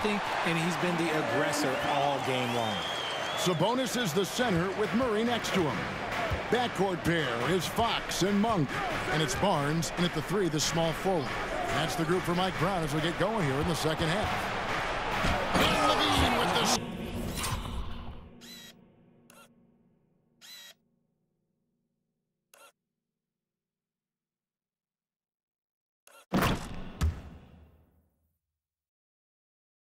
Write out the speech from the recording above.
something, and he's been the aggressor all game long. Sabonis is the center with Murray next to him. Backcourt pair is Fox and Monk. And it's Barnes, and at the three, the small forward. That's the group for Mike Brown as we get going here in the second half.